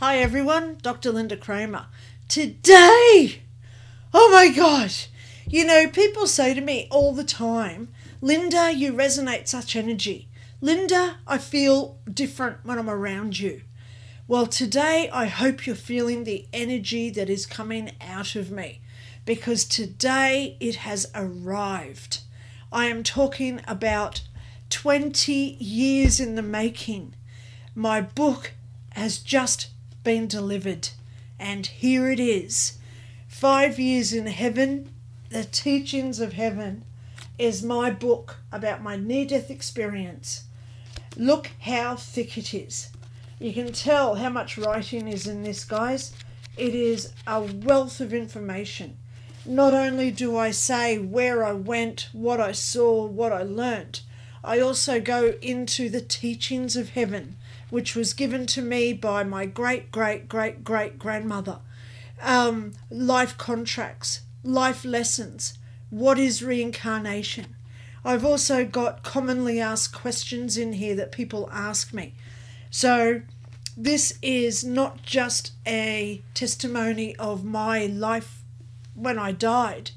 Hi everyone, Dr. Lynda Cramer. Today, oh my gosh, you know, people say to me all the time, Lynda, you resonate such energy. Lynda, I feel different when I'm around you. Well, today I hope you're feeling the energy that is coming out of me because today it has arrived. I am talking about 20 years in the making. My book has just been delivered, and here it is. Five Years in Heaven, The Teachings of Heaven, is my book about my near death experience. Look how thick it is. You can tell how much writing is in this, guys. It is a wealth of information. Not only do I say where I went, what I saw, what I learnt, I also go into the teachings of heaven, which was given to me by my great, great, great, great grandmother. Um, life contracts, life lessons, what is reincarnation. I've also got commonly asked questions in here that people ask me. So, this is not just a testimony of my life when I died.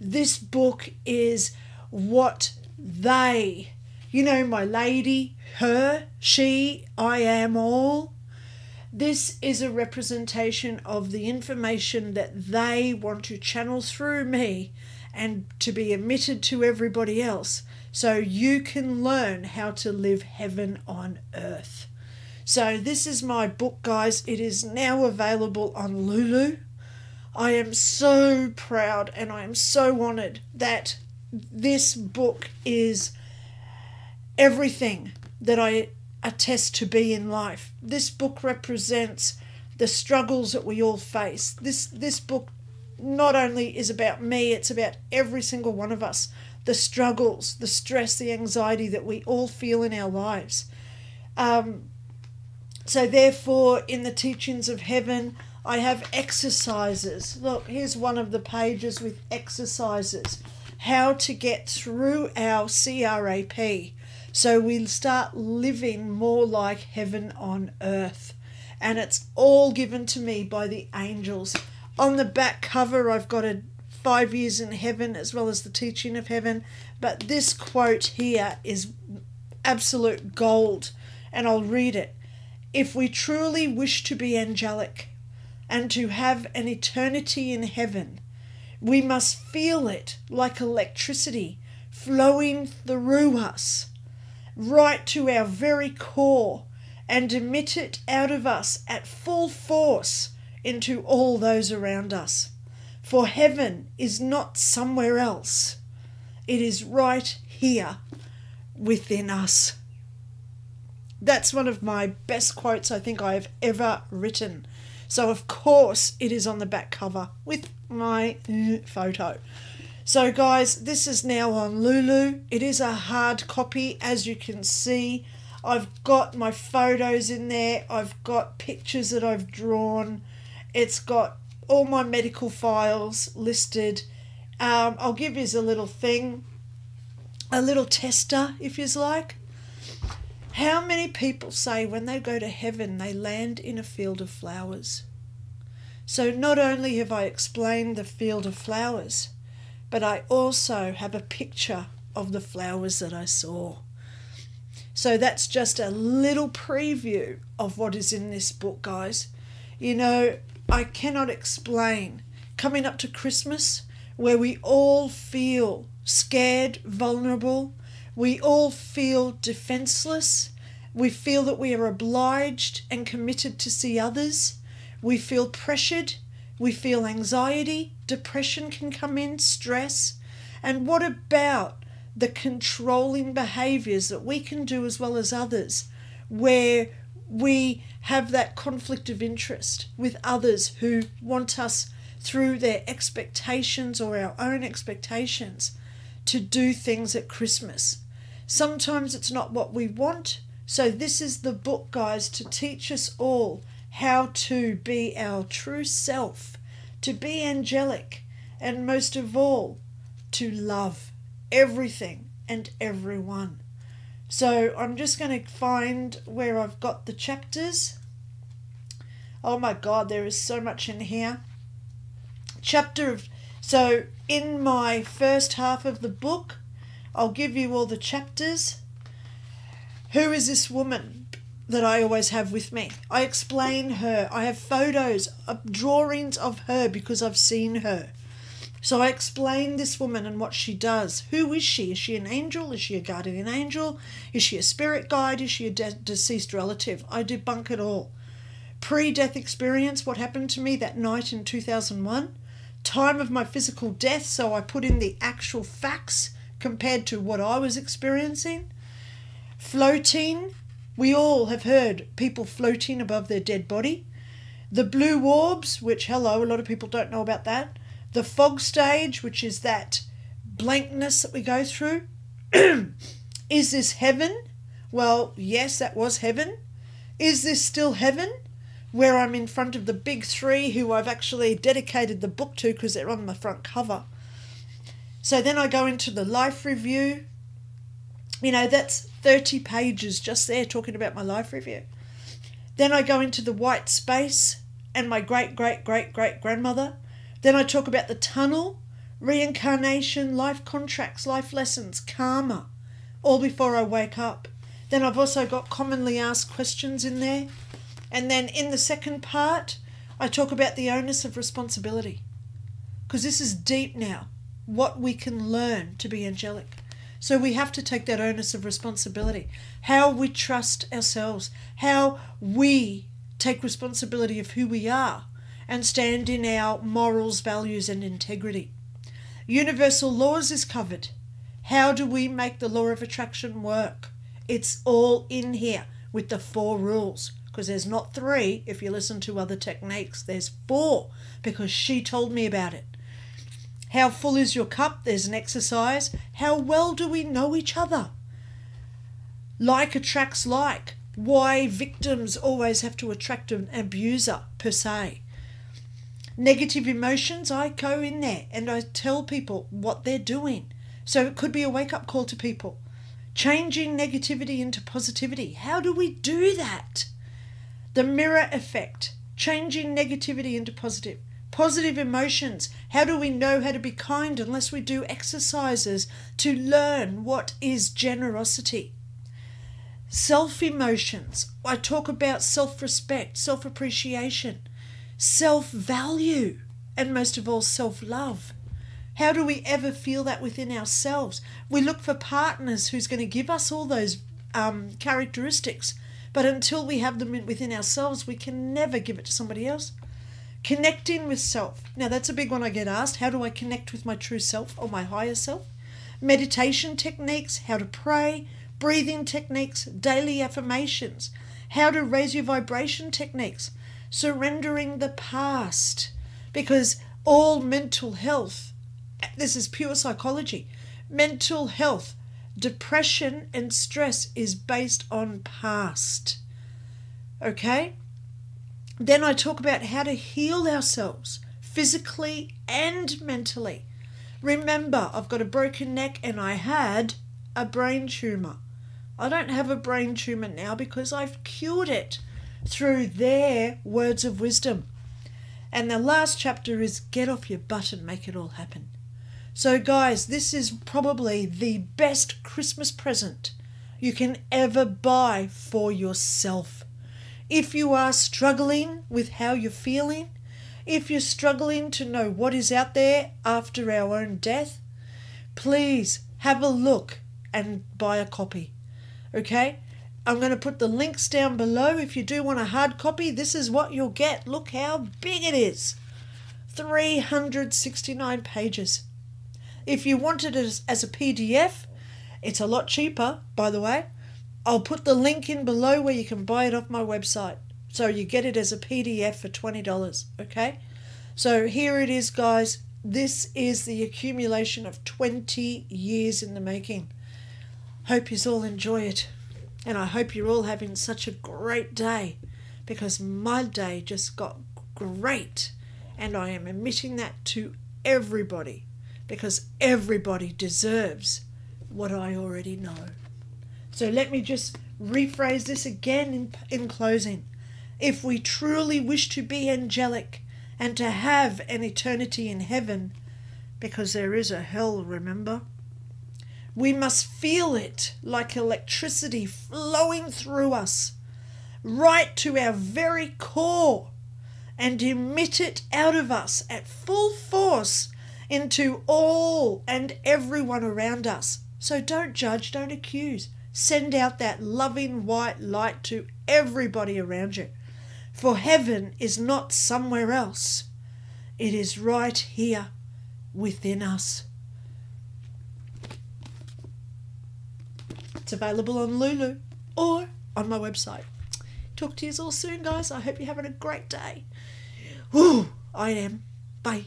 This book is what they, you know, my lady, her, she, I am all. This is a representation of the information that they want to channel through me and to be emitted to everybody else so you can learn how to live heaven on earth. So, this is my book, guys. It is now available on Lulu. I am so proud and I am so honored that this book is everything that I attest to be in life. This book represents the struggles that we all face. This this book not only is about me, it's about every single one of us. The struggles, the stress, the anxiety that we all feel in our lives. Um, so, therefore, in the teachings of heaven, I have exercises. Look, here's one of the pages with exercises how to get through our CRAP so we'll start living more like heaven on earth. And it's all given to me by the angels. On the back cover, I've got a five years in heaven as well as the teaching of heaven. But this quote here is absolute gold, and I'll read it. If we truly wish to be angelic and to have an eternity in heaven, we must feel it like electricity flowing through us, right to our very core, and emit it out of us at full force into all those around us. For heaven is not somewhere else, it is right here within us. That's one of my best quotes I think I have ever written. So, of course, it is on the back cover with my photo. So, guys, this is now on Lulu. It is a hard copy, as you can see. I've got my photos in there, I've got pictures that I've drawn, it's got all my medical files listed. Um, I'll give you a little thing, a little tester, if you like. How many people say when they go to heaven they land in a field of flowers? So, not only have I explained the field of flowers, but I also have a picture of the flowers that I saw. So, that's just a little preview of what is in this book, guys. You know, I cannot explain coming up to Christmas where we all feel scared, vulnerable, we all feel defenseless. We feel that we are obliged and committed to see others. We feel pressured. We feel anxiety. Depression can come in, stress. And what about the controlling behaviors that we can do as well as others, where we have that conflict of interest with others who want us through their expectations or our own expectations to do things at Christmas. Sometimes it's not what we want. So, this is the book, guys, to teach us all how to be our true self, to be angelic, and most of all, to love everything and everyone. So, I'm just going to find where I've got the chapters. Oh my God, there is so much in here. Chapter of so in my first half of the book, I'll give you all the chapters. Who is this woman that I always have with me? I explain her. I have photos, uh, drawings of her because I've seen her. So I explain this woman and what she does. Who is she? Is she an angel? Is she a guardian angel? Is she a spirit guide? Is she a de- deceased relative? I debunk it all. Pre death experience, what happened to me that night in 2001. Time of my physical death, so I put in the actual facts compared to what I was experiencing. Floating, we all have heard people floating above their dead body. The blue orbs, which, hello, a lot of people don't know about that the fog stage, which is that blankness that we go through. is this heaven? Well, yes, that was heaven. Is this still heaven? Where I'm in front of the big three who I've actually dedicated the book to because they're on the front cover. So then I go into the life review. You know, that's 30 pages just there talking about my life review. Then I go into the white space and my great great great great grandmother then I talk about the tunnel, reincarnation, life contracts, life lessons, karma, all before I wake up. Then I've also got commonly asked questions in there. And then in the second part, I talk about the onus of responsibility. Because this is deep now, what we can learn to be angelic. So we have to take that onus of responsibility. How we trust ourselves, how we take responsibility of who we are and stand in our morals, values, and integrity. Universal laws is covered. How do we make the law of attraction work? It's all in here with the four rules because there's not three if you listen to other techniques, there's four because she told me about it. How full is your cup? There's an exercise. How well do we know each other? Like attracts like. Why victims always have to attract an abuser, per se negative emotions, I go in there and I tell people what they're doing. So it could be a wake up call to people. Changing negativity into positivity. How do we do that? The mirror effect. Changing negativity into positive. Positive emotions. How do we know how to be kind unless we do exercises to learn what is generosity? Self emotions. I talk about self respect, self appreciation self value, and most of all, self love. How do we ever feel that within ourselves? We look for partners who's going to give us all those um, characteristics, but until we have them within ourselves, we can never give it to somebody else. Connecting with self. Now, that's a big one I get asked. How do I connect with my true self or my higher self? Meditation techniques, how to pray, breathing techniques, daily affirmations, how to raise your vibration techniques surrendering the past because all mental health, this is pure psychology, mental health, depression, and stress is based on past. Okay? Then I talk about how to heal ourselves physically and mentally. Remember, I've got a broken neck and I had a brain tumor. I don't have a brain tumor now because I've cured it through their words of wisdom. And the last chapter is get off your butt and make it all happen. So, guys, this is probably the best Christmas present you can ever buy for yourself. If you are struggling with how you're feeling, if you're struggling to know what is out there after our own death, please have a look and buy a copy. Okay? I'm going to put the links down below. If you do want a hard copy, this is what you'll get. Look how big it is 369 pages. If you want it as, as a PDF, it's a lot cheaper, by the way. I'll put the link in below where you can buy it off my website. So you get it as a PDF for $20, okay? So here it is, guys. This is the accumulation of 20 years in the making. Hope you all enjoy it. And I hope you're all having such a great day because my day just got great. And I am admitting that to everybody because everybody deserves what I already know. So let me just rephrase this again in, in closing. if we truly wish to be angelic and to have an eternity in heaven, because there is a hell, remember? We must feel it like electricity flowing through us, right to our very core, and emit it out of us at full force into all and everyone around us. So don't judge, don't accuse. Send out that loving white light to everybody around you. For heaven is not somewhere else, it is right here within us. It's available on Lulu or on my website. Talk to you all soon, guys. I hope you're having a great day. Ooh, I am. Bye.